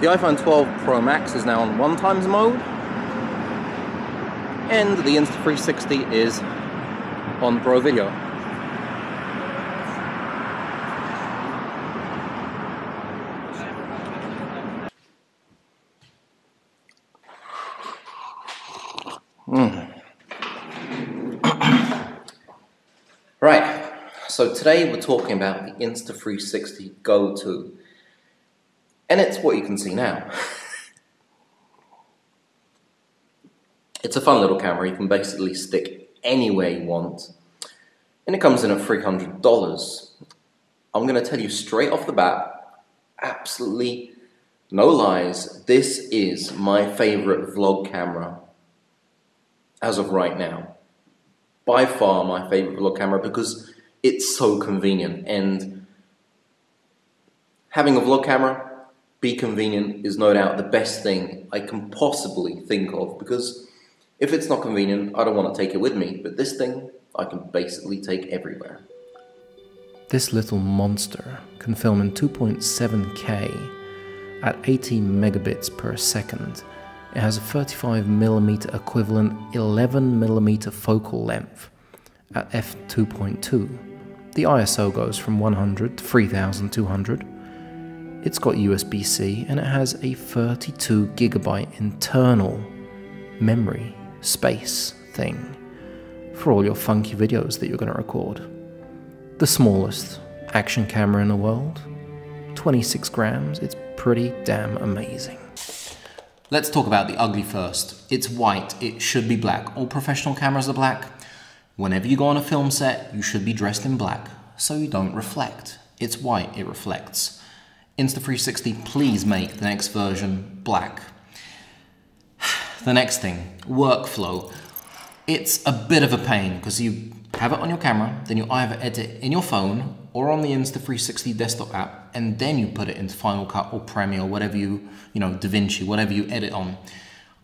The iPhone 12 Pro Max is now on one times mode, and the Insta360 is on Pro Video. Mm. right, so today we're talking about the Insta360 Go 2. And it's what you can see now. it's a fun little camera, you can basically stick anywhere you want. And it comes in at $300. I'm going to tell you straight off the bat, absolutely no lies, this is my favorite vlog camera as of right now. By far my favorite vlog camera because it's so convenient and having a vlog camera be convenient is no doubt the best thing I can possibly think of because if it's not convenient, I don't want to take it with me, but this thing I can basically take everywhere. This little monster can film in 2.7K at 18 megabits per second it has a 35mm equivalent 11mm focal length at f2.2. The ISO goes from 100 to 3200. It's got USB-C and it has a 32GB internal memory space thing for all your funky videos that you're going to record. The smallest action camera in the world, 26 grams, it's pretty damn amazing. Let's talk about the ugly first. It's white, it should be black. All professional cameras are black. Whenever you go on a film set, you should be dressed in black, so you don't reflect. It's white, it reflects. Insta360, please make the next version black. The next thing, workflow. It's a bit of a pain because you have it on your camera, then you either edit in your phone or on the Insta360 desktop app, and then you put it into Final Cut or Premiere, whatever you, you know, DaVinci, whatever you edit on.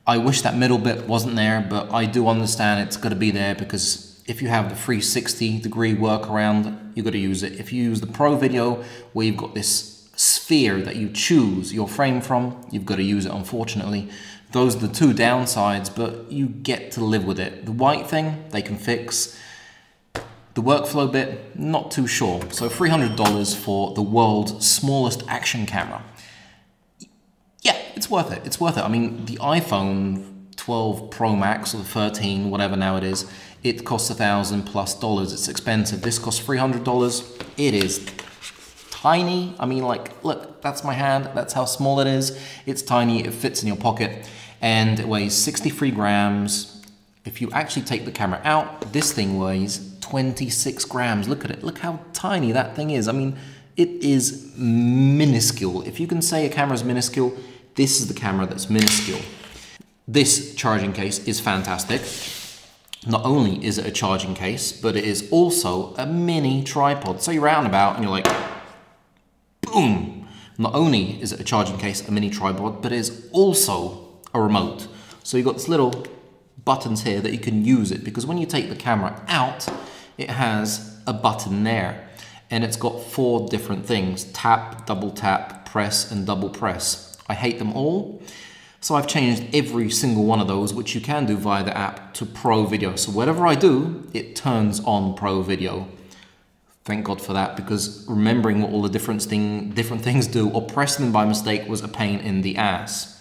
I wish that middle bit wasn't there, but I do understand it's got to be there because if you have the 360 degree workaround, you got to use it. If you use the Pro Video, where you've got this sphere that you choose your frame from, you've got to use it, unfortunately. Those are the two downsides, but you get to live with it. The white thing, they can fix. The workflow bit, not too sure. So $300 for the world's smallest action camera. Yeah, it's worth it. It's worth it. I mean, the iPhone 12 Pro Max or the 13, whatever now it is, it costs a thousand plus dollars. It's expensive. This costs $300. It is tiny. I mean, like, look, that's my hand. That's how small it is. It's tiny. It fits in your pocket and it weighs 63 grams. If you actually take the camera out, this thing weighs 26 grams. Look at it. Look how tiny that thing is. I mean, it is minuscule. If you can say a camera is minuscule, this is the camera that's minuscule. This charging case is fantastic. Not only is it a charging case, but it is also a mini tripod. So you're out and about and you're like, boom. Not only is it a charging case, a mini tripod, but it is also a remote. So you've got this little buttons here that you can use it because when you take the camera out, it has a button there and it's got four different things tap, double tap, press, and double press. I hate them all. So I've changed every single one of those, which you can do via the app, to Pro Video. So whatever I do, it turns on Pro Video. Thank God for that, because remembering what all the different, thing, different things do or pressing them by mistake was a pain in the ass.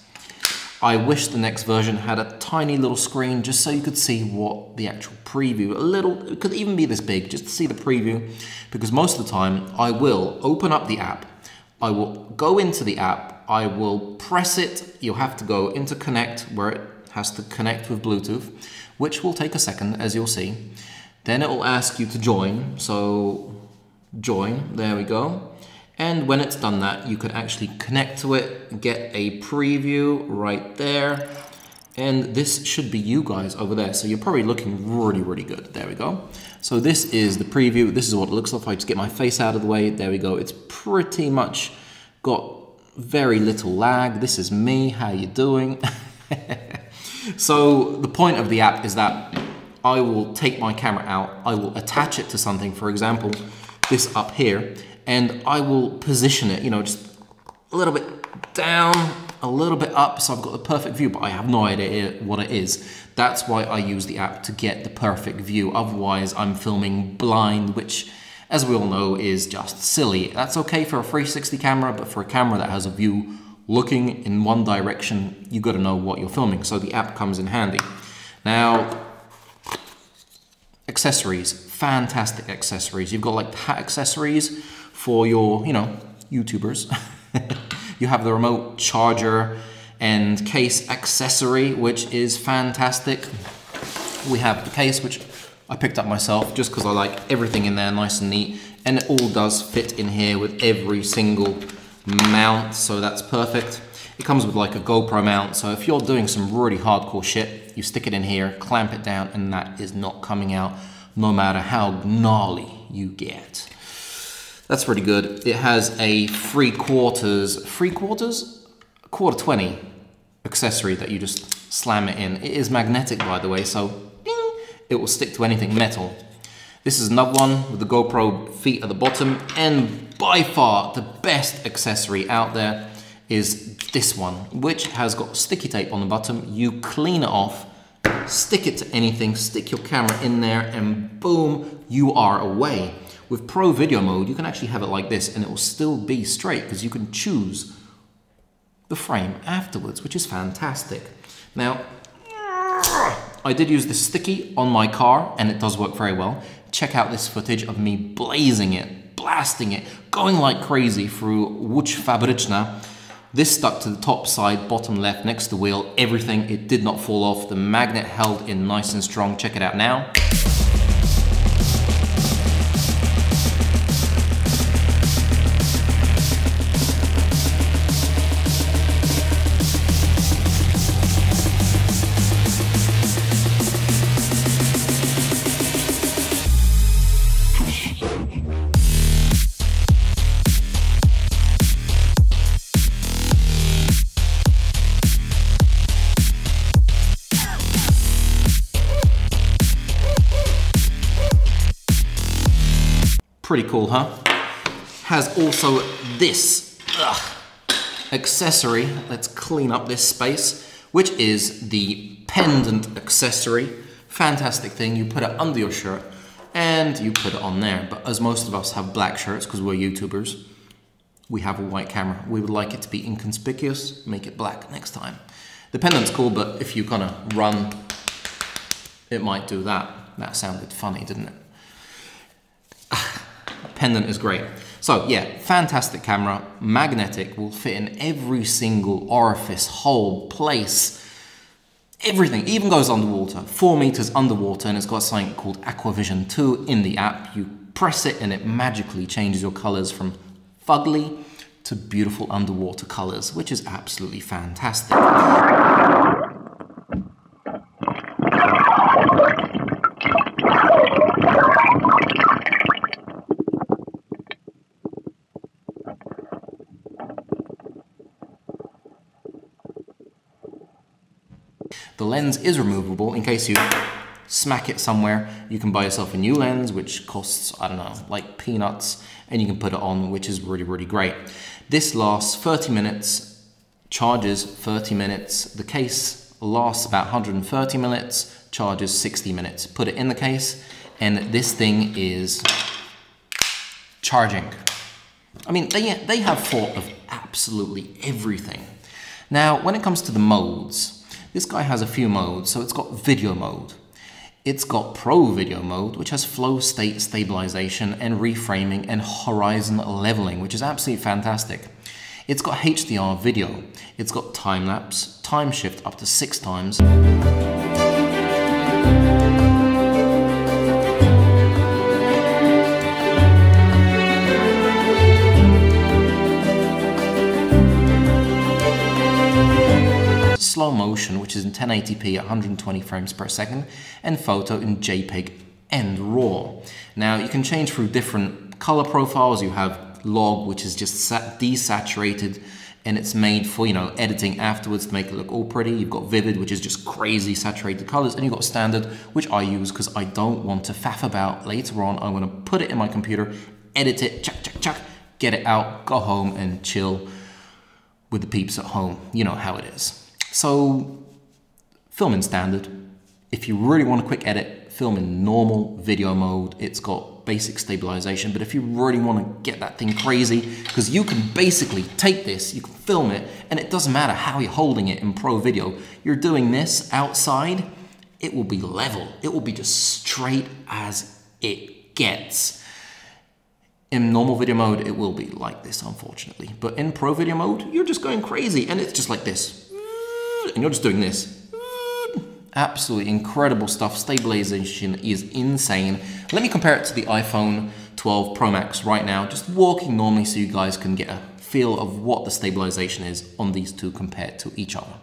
I wish the next version had a tiny little screen just so you could see what the actual preview, a little, it could even be this big, just to see the preview, because most of the time I will open up the app, I will go into the app, I will press it, you'll have to go into connect where it has to connect with Bluetooth, which will take a second as you'll see. Then it will ask you to join, so join, there we go. And when it's done that, you could actually connect to it, get a preview right there. And this should be you guys over there. So you're probably looking really, really good. There we go. So this is the preview. This is what it looks like. If I just get my face out of the way, there we go. It's pretty much got very little lag. This is me. How you doing? so the point of the app is that I will take my camera out. I will attach it to something. For example, this up here and I will position it, you know, just a little bit down a little bit up, so I've got the perfect view, but I have no idea what it is. That's why I use the app to get the perfect view. Otherwise, I'm filming blind, which, as we all know, is just silly. That's okay for a 360 camera, but for a camera that has a view looking in one direction, you gotta know what you're filming. So the app comes in handy. Now, accessories, fantastic accessories. You've got like hat accessories for your, you know, YouTubers. you have the remote charger and case accessory, which is fantastic. We have the case, which I picked up myself just because I like everything in there nice and neat. And it all does fit in here with every single mount, so that's perfect. It comes with like a GoPro mount, so if you're doing some really hardcore shit, you stick it in here, clamp it down, and that is not coming out no matter how gnarly you get. That's pretty good. It has a three quarters, three quarters? Quarter 20 accessory that you just slam it in. It is magnetic, by the way, so ding, it will stick to anything metal. This is another one with the GoPro feet at the bottom, and by far the best accessory out there is this one, which has got sticky tape on the bottom. You clean it off, stick it to anything, stick your camera in there, and boom, you are away. With Pro Video Mode, you can actually have it like this, and it will still be straight, because you can choose the frame afterwards, which is fantastic. Now, I did use the sticky on my car, and it does work very well. Check out this footage of me blazing it, blasting it, going like crazy through Łódź. This stuck to the top side, bottom left, next to the wheel, everything. It did not fall off. The magnet held in nice and strong. Check it out now. Pretty cool, huh? Has also this ugh, accessory. Let's clean up this space, which is the pendant accessory. Fantastic thing. You put it under your shirt and you put it on there. But as most of us have black shirts because we're YouTubers, we have a white camera. We would like it to be inconspicuous, make it black next time. The pendant's cool, but if you kind of run, it might do that. That sounded funny, didn't it? Pendant is great. So yeah, fantastic camera, magnetic, will fit in every single orifice, hole, place, everything, even goes underwater, four meters underwater, and it's got something called Aquavision 2 in the app. You press it and it magically changes your colors from fugly to beautiful underwater colors, which is absolutely fantastic. The lens is removable in case you smack it somewhere. You can buy yourself a new lens, which costs, I don't know, like peanuts, and you can put it on, which is really, really great. This lasts 30 minutes, charges 30 minutes. The case lasts about 130 minutes, charges 60 minutes. Put it in the case, and this thing is charging. I mean, they, they have thought of absolutely everything. Now, when it comes to the modes, this guy has a few modes, so it's got video mode. It's got Pro Video Mode, which has flow state stabilization and reframing and horizon leveling, which is absolutely fantastic. It's got HDR video. It's got time lapse, time shift up to six times. Slow motion, which is in 1080p at 120 frames per second, and photo in JPEG and RAW. Now you can change through different color profiles. You have log, which is just desaturated and it's made for, you know, editing afterwards to make it look all pretty. You've got vivid, which is just crazy saturated colors, and you've got standard, which I use because I don't want to faff about later on. I want to put it in my computer, edit it, chuck, chuck, chuck, get it out, go home and chill with the peeps at home. You know how it is. So, film in standard. If you really want a quick edit, film in normal video mode. It's got basic stabilization, but if you really want to get that thing crazy, because you can basically take this, you can film it, and it doesn't matter how you're holding it in pro video. You're doing this outside, it will be level. It will be just straight as it gets. In normal video mode, it will be like this, unfortunately. But in pro video mode, you're just going crazy, and it's just like this. And you're just doing this. Absolutely incredible stuff. Stabilization is insane. Let me compare it to the iPhone 12 Pro Max right now, just walking normally so you guys can get a feel of what the stabilization is on these two compared to each other.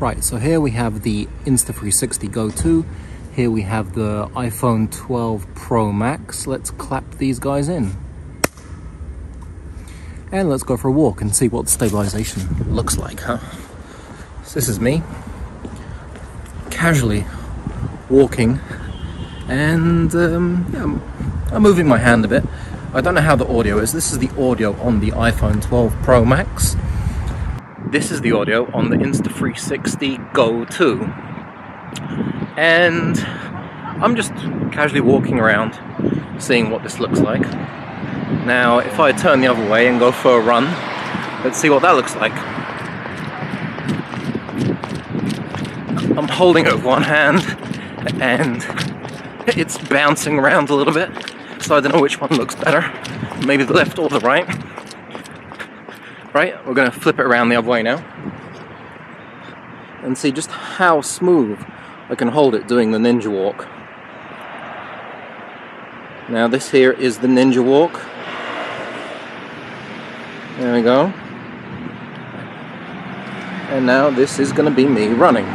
Right, so here we have the Insta360 Go 2. Here we have the iPhone 12 Pro Max. Let's clap these guys in. And let's go for a walk and see what the stabilization looks like, huh? So this is me casually walking and um, yeah, I'm, I'm moving my hand a bit. I don't know how the audio is. This is the audio on the iPhone 12 Pro Max. This is the audio on the Insta360 Go 2. And I'm just casually walking around seeing what this looks like. Now, if I turn the other way and go for a run, let's see what that looks like. I'm holding it with one hand and it's bouncing around a little bit so I don't know which one looks better maybe the left or the right. Right we're gonna flip it around the other way now and see just how smooth I can hold it doing the ninja walk. Now this here is the ninja walk there we go and now this is gonna be me running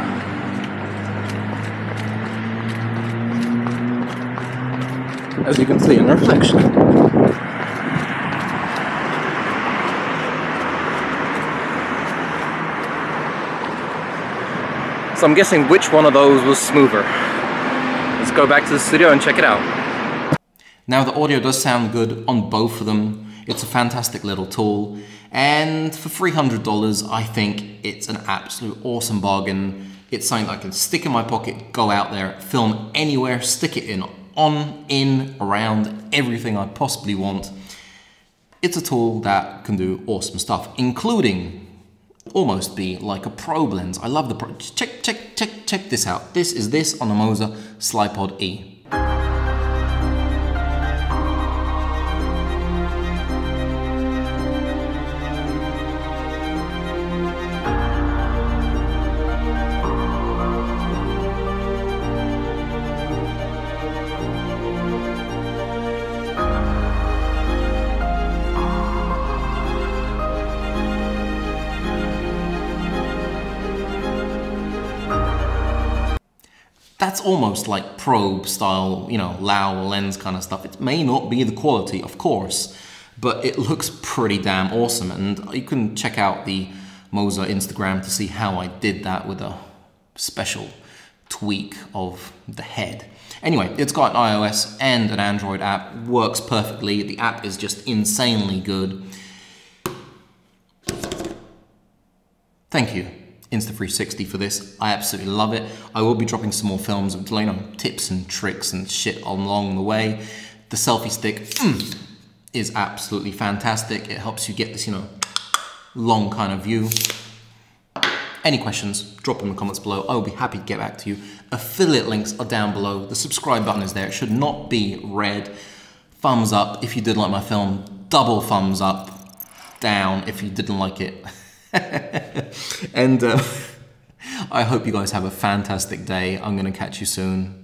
as you can see in the reflection. So I'm guessing which one of those was smoother. Let's go back to the studio and check it out. Now the audio does sound good on both of them. It's a fantastic little tool. And for $300, I think it's an absolute awesome bargain. It's something I can stick in my pocket, go out there, film anywhere, stick it in on, in, around everything I possibly want. It's a tool that can do awesome stuff, including almost be like a probe lens. I love the pro. Check, check, check, check this out. This is this on the Moza Slypod E. that's almost like probe style, you know, Laowa lens kind of stuff. It may not be the quality, of course, but it looks pretty damn awesome. And you can check out the Moza Instagram to see how I did that with a special tweak of the head. Anyway, it's got an iOS and an Android app, works perfectly. The app is just insanely good. Thank you. Insta360 for this. I absolutely love it. I will be dropping some more films you know, tips and tricks and shit along the way. The selfie stick mm, is absolutely fantastic. It helps you get this, you know, long kind of view. Any questions, drop them in the comments below. I will be happy to get back to you. Affiliate links are down below. The subscribe button is there. It should not be red. Thumbs up if you did like my film. Double thumbs up. Down if you didn't like it. and uh, I hope you guys have a fantastic day. I'm going to catch you soon.